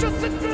just a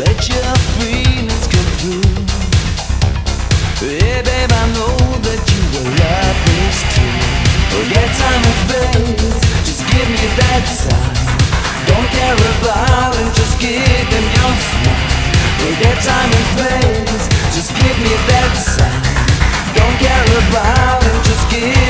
Let your feelings come through. Yeah, babe, I know that you too. Time and space, just give me that sign. Don't care about it. just give your smile. Time and space, just give me that sign. Don't care about just give